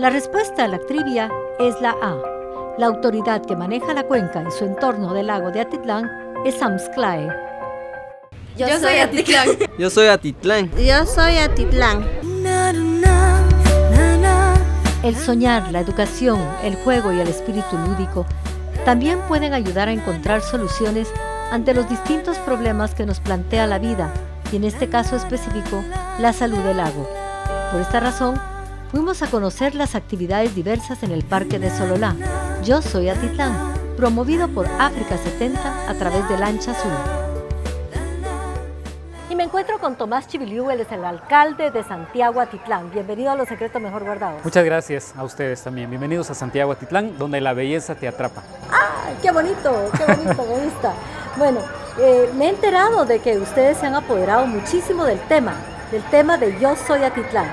La respuesta a la trivia es la A. La autoridad que maneja la cuenca y su entorno del lago de Atitlán es AMSCLAE. Yo, soy Atitlán. Yo soy Atitlán. Yo soy Atitlán. El soñar, la educación, el juego y el espíritu lúdico también pueden ayudar a encontrar soluciones ante los distintos problemas que nos plantea la vida y en este caso específico la salud del lago. Por esta razón, fuimos a conocer las actividades diversas en el Parque de Sololá. Yo soy Atitlán, promovido por África 70 a través de Lancha Azul. Y me encuentro con Tomás Chibiliú, él es el alcalde de Santiago Atitlán. Bienvenido a Los Secretos Mejor Guardados. Muchas gracias a ustedes también. Bienvenidos a Santiago Atitlán, donde la belleza te atrapa. ¡Ay, qué bonito! ¡Qué bonito! me gusta. Bueno, eh, me he enterado de que ustedes se han apoderado muchísimo del tema, del tema de Yo Soy Atitlán,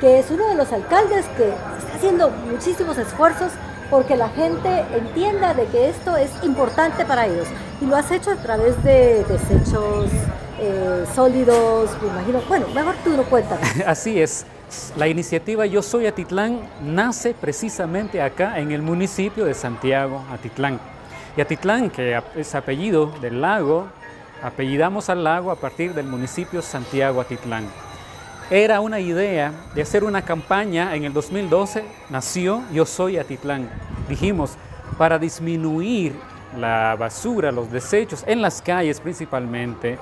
que es uno de los alcaldes que está haciendo muchísimos esfuerzos porque la gente entienda de que esto es importante para ellos. Y lo has hecho a través de desechos eh, sólidos, me imagino. Bueno, mejor tú lo cuentas. Así es. La iniciativa Yo Soy Atitlán nace precisamente acá en el municipio de Santiago, Atitlán. Y Atitlán, que es apellido del lago, apellidamos al lago a partir del municipio Santiago Atitlán. Era una idea de hacer una campaña en el 2012, nació Yo Soy Atitlán. Dijimos, para disminuir la basura, los desechos en las calles principalmente,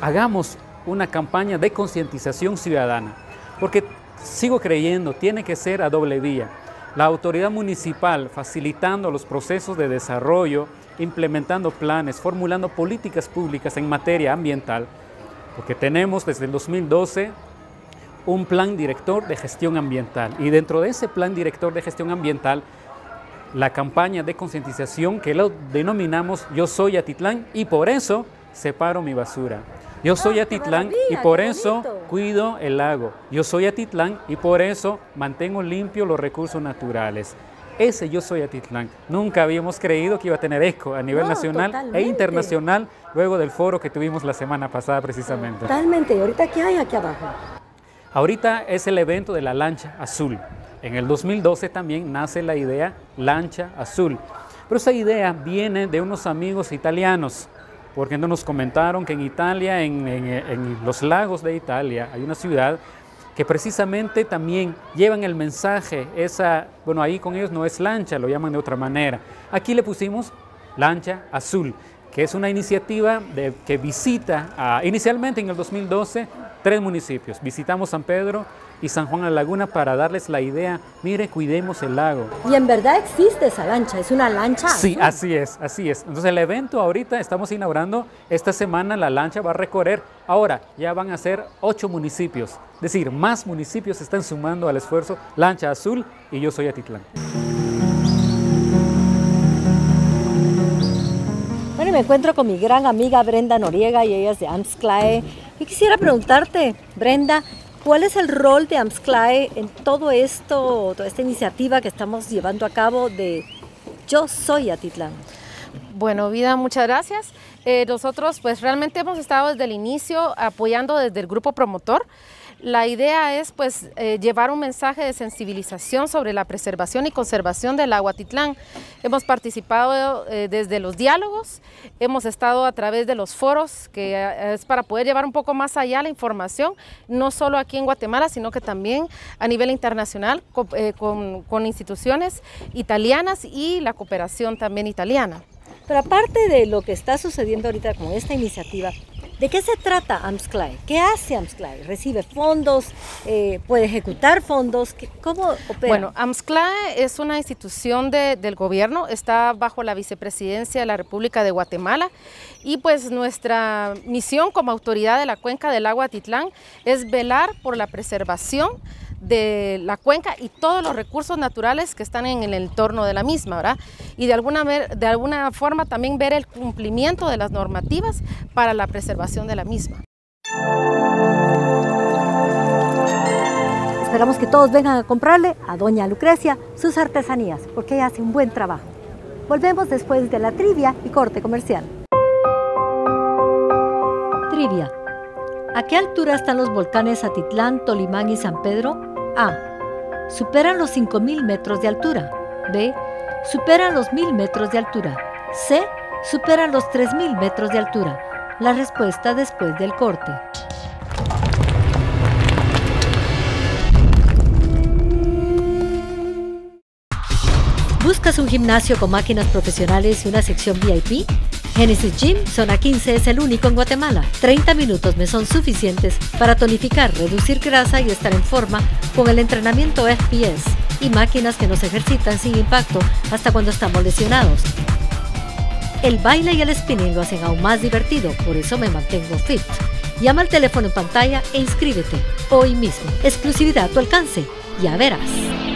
hagamos una campaña de concientización ciudadana, porque sigo creyendo, tiene que ser a doble vía. La autoridad municipal facilitando los procesos de desarrollo, implementando planes, formulando políticas públicas en materia ambiental, porque tenemos desde el 2012 un plan director de gestión ambiental y dentro de ese plan director de gestión ambiental la campaña de concientización que lo denominamos Yo soy Atitlán y por eso separo mi basura. Yo soy ¡Ah, Atitlán y por eso cuido el lago. Yo soy Atitlán y por eso mantengo limpios los recursos naturales. Ese yo soy Atitlán. Nunca habíamos creído que iba a tener eco a nivel No, nacional e internacional luego del foro que tuvimos la semana pasada precisamente. Totalmente. ¿Y ahorita qué hay aquí abajo? Ahorita es el evento de la lancha azul. En el 2012 también nace la idea lancha azul. Pero esa idea viene de unos amigos italianos, porque no nos comentaron que en Italia, en, los lagos de Italia, hay una ciudad que precisamente también llevan el mensaje, esa, bueno, ahí con ellos no es lancha, lo llaman de otra manera. Aquí le pusimos lancha azul, que es una iniciativa que visita, a- inicialmente en el 2012, tres municipios. Visitamos San Pedro y San Juan de la Laguna para darles la idea, mire, cuidemos el lago. Y en verdad existe esa lancha, es una lancha. Sí, azul. así es, así es. Entonces el evento ahorita estamos inaugurando, esta semana la lancha va a recorrer, ahora ya van a ser ocho municipios, es decir, más municipios se están sumando al esfuerzo Lancha Azul y yo soy Atitlán. Me encuentro con mi gran amiga Brenda Noriega y ella es de AMSCLAE. Y quisiera preguntarte, Brenda, ¿cuál es el rol de AMSCLAE en todo esto, toda esta iniciativa que estamos llevando a cabo de Yo Soy Atitlán? Bueno, Vida, muchas gracias. Eh, nosotros pues realmente hemos estado desde el inicio apoyando desde el grupo promotor. La idea es pues eh, llevar un mensaje de sensibilización sobre la preservación y conservación del agua Titlán. Hemos participado eh, desde los diálogos, hemos estado a través de los foros, que eh, es para poder llevar un poco más allá la información, no solo aquí en Guatemala, sino que también a nivel internacional co- con, con instituciones italianas y la cooperación también italiana. Pero aparte de lo que está sucediendo ahorita con esta iniciativa, ¿de qué se trata AMSCLAE? ¿Qué hace AMSCLAE? ¿Recibe fondos? Eh, ¿Puede ejecutar fondos? ¿Qué- ¿Cómo opera? Bueno, AMSCLAE es una institución de- del gobierno, está bajo la vicepresidencia de la República de Guatemala y pues nuestra misión como autoridad de la cuenca del agua Titlán es velar por la preservación de la cuenca y todos los recursos naturales que están en el entorno de la misma, ¿verdad? Y de alguna, de alguna forma también ver el cumplimiento de las normativas para la preservación de la misma. Esperamos que todos vengan a comprarle a Doña Lucrecia sus artesanías, porque ella hace un buen trabajo. Volvemos después de la trivia y corte comercial. Trivia. ¿A qué altura están los volcanes Atitlán, Tolimán y San Pedro? A. Superan los 5.000 metros de altura. B. Superan los 1.000 metros de altura. C. Superan los 3.000 metros de altura. La respuesta después del corte. ¿Buscas un gimnasio con máquinas profesionales y una sección VIP? Genesis Gym Zona 15 es el único en Guatemala. 30 minutos me son suficientes para tonificar, reducir grasa y estar en forma con el entrenamiento FPS y máquinas que nos ejercitan sin impacto hasta cuando estamos lesionados. El baile y el spinning lo hacen aún más divertido, por eso me mantengo fit. Llama al teléfono en pantalla e inscríbete hoy mismo. Exclusividad a tu alcance. Ya verás.